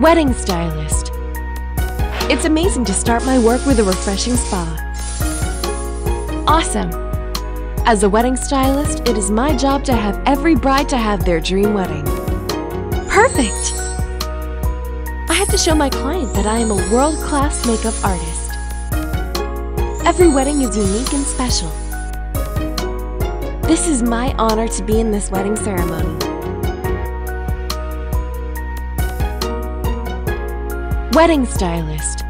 Wedding stylist. It's amazing to start my work with a refreshing spa. Awesome. As a wedding stylist, it is my job to have every bride to have their dream wedding. Perfect! I have to show my client that I am a world-class makeup artist. Every wedding is unique and special. This is my honor to be in this wedding ceremony. Wedding stylist.